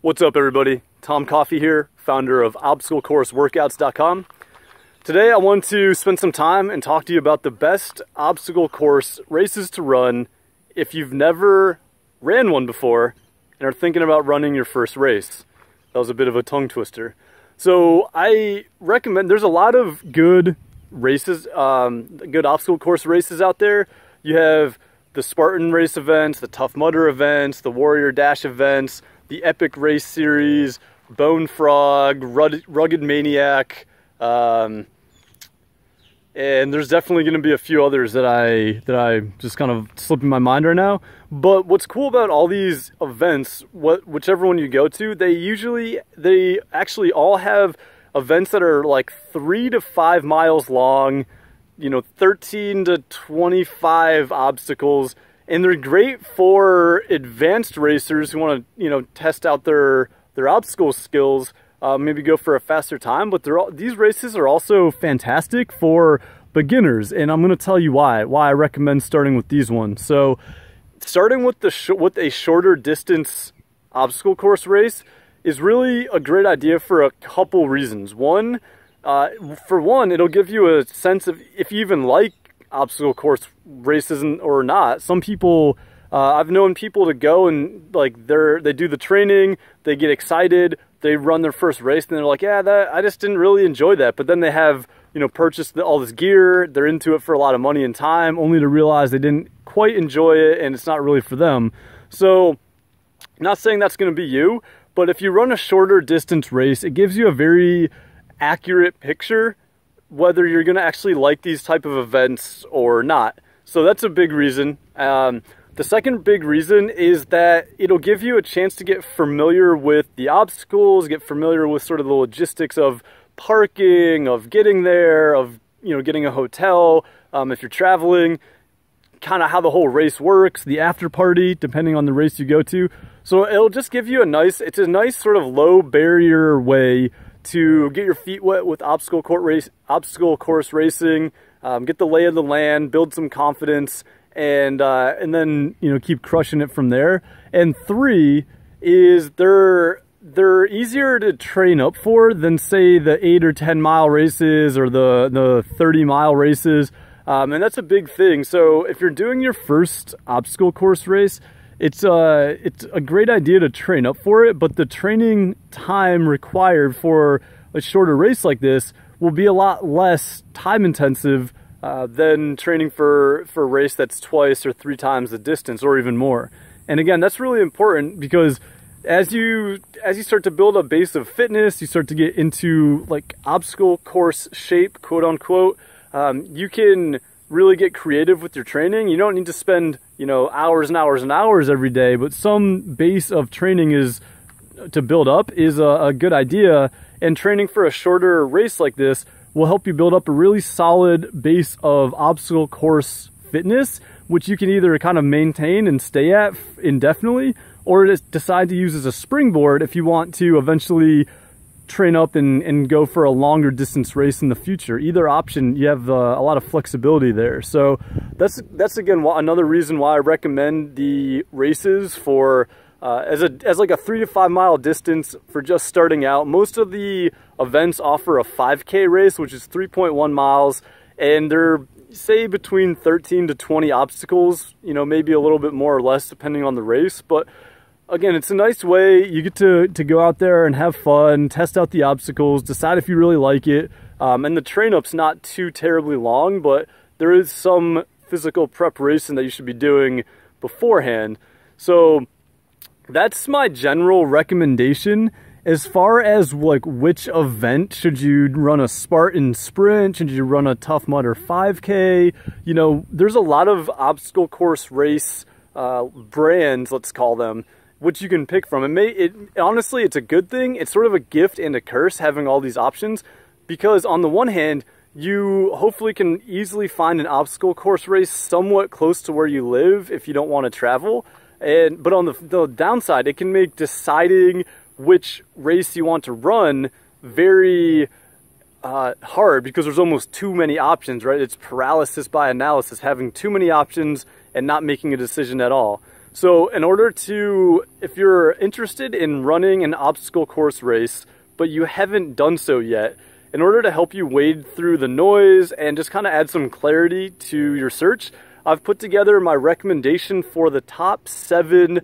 What's up everybody? Tom Coffey here, founder of ObstacleCourseWorkouts.com. Today I want to spend some time and talk to you about the best obstacle course races to run if you've never ran one before and are thinking about running your first race. That was a bit of a tongue twister. So I recommend, there's a lot of good races, um, good obstacle course races out there. You have the Spartan race events, the Tough Mudder events, the Warrior Dash events, the Epic Race Series, Bone Frog, Rugged Maniac, um, and there's definitely going to be a few others that I that I just kind of slipping my mind right now. But what's cool about all these events, what whichever one you go to, they usually they actually all have events that are like three to five miles long, you know, 13 to 25 obstacles and they're great for advanced racers who want to you know test out their their obstacle skills uh, maybe go for a faster time but they're all, these races are also fantastic for beginners and i'm going to tell you why why i recommend starting with these ones. So starting with the with a shorter distance obstacle course race is really a great idea for a couple reasons. One uh, for one it'll give you a sense of if you even like obstacle course races or not. Some people, uh, I've known people to go and like they're they do the training, they get excited, they run their first race, and they're like, yeah, that I just didn't really enjoy that. But then they have you know purchased the, all this gear, they're into it for a lot of money and time, only to realize they didn't quite enjoy it and it's not really for them. So, not saying that's going to be you, but if you run a shorter distance race, it gives you a very accurate picture whether you're going to actually like these type of events or not. So that's a big reason. Um, the second big reason is that it'll give you a chance to get familiar with the obstacles, get familiar with sort of the logistics of parking, of getting there, of you know getting a hotel um, if you're traveling, kind of how the whole race works, the after party, depending on the race you go to. So it'll just give you a nice, it's a nice sort of low barrier way to get your feet wet with obstacle court race, obstacle course racing, um, get the lay of the land, build some confidence, and uh, and then you know keep crushing it from there. And three is they're they're easier to train up for than say the eight or ten mile races or the the 30 mile races. Um, and that's a big thing. So if you're doing your first obstacle course race, it's uh it's a great idea to train up for it, but the training time required for a shorter race like this will be a lot less time intensive uh, than training for for a race that's twice or three times the distance or even more. And again, that's really important because as you as you start to build a base of fitness, you start to get into like obstacle course shape, quote unquote. Um, you can really get creative with your training. You don't need to spend, you know, hours and hours and hours every day, but some base of training is to build up is a, a good idea. And training for a shorter race like this will help you build up a really solid base of obstacle course fitness, which you can either kind of maintain and stay at indefinitely, or decide to use as a springboard if you want to eventually train up and, and go for a longer distance race in the future. Either option, you have uh, a lot of flexibility there. So that's that's again another reason why I recommend the races for uh, as a as like a three to five mile distance for just starting out. Most of the events offer a 5K race, which is 3.1 miles, and they're say between 13 to 20 obstacles. You know, maybe a little bit more or less depending on the race, but again, it's a nice way. You get to, to go out there and have fun, test out the obstacles, decide if you really like it. Um, and the train up's not too terribly long, but there is some physical preparation that you should be doing beforehand. So that's my general recommendation. As far as like which event should you run a Spartan sprint? Should you run a Tough Mudder 5K? You know, there's a lot of obstacle course race uh, brands, let's call them, which you can pick from. It may, it honestly, it's a good thing. It's sort of a gift and a curse having all these options because on the one hand, you hopefully can easily find an obstacle course race somewhat close to where you live if you don't want to travel. And but on the, the downside, it can make deciding which race you want to run very uh, hard because there's almost too many options, right? It's paralysis by analysis, having too many options and not making a decision at all. So in order to, if you're interested in running an obstacle course race, but you haven't done so yet, in order to help you wade through the noise and just kind of add some clarity to your search, I've put together my recommendation for the top seven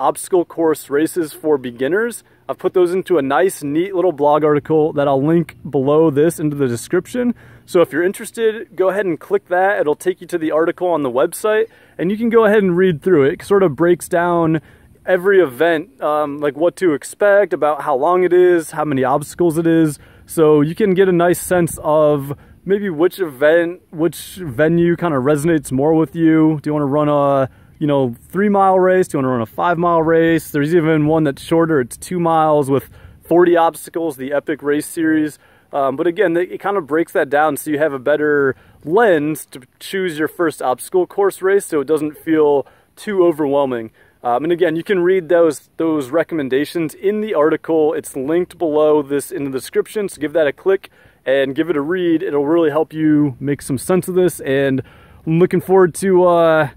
obstacle course races for beginners. I've put those into a nice, neat little blog article that I'll link below this into the description. So if you're interested, go ahead and click that. It'll take you to the article on the website and you can go ahead and read through it. It sort of breaks down every event, um, like what to expect, about how long it is, how many obstacles it is. So you can get a nice sense of maybe which event, which venue kind of resonates more with you. Do you want to run a you know, three mile race? Do you want to run a five mile race? There's even one that's shorter. It's two miles with 40 obstacles, the Epic Race Series. Um, but again, it kind of breaks that down so you have a better lens to choose your first obstacle course race so it doesn't feel too overwhelming. Um, and again, you can read those those recommendations in the article. It's linked below this in the description, so give that a click and give it a read. It'll really help you make some sense of this. And I'm looking forward to uh,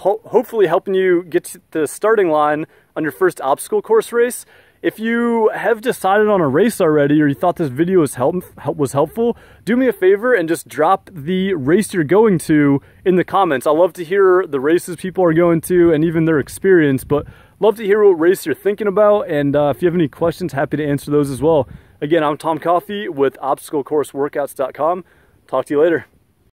ho hopefully helping you get to the starting line on your first obstacle course race. If you have decided on a race already or you thought this video was, help, was helpful, do me a favor and just drop the race you're going to in the comments. I love to hear the races people are going to and even their experience, but love to hear what race you're thinking about. And uh, if you have any questions, happy to answer those as well. Again, I'm Tom Coffey with ObstacleCourseWorkouts.com. Talk to you later.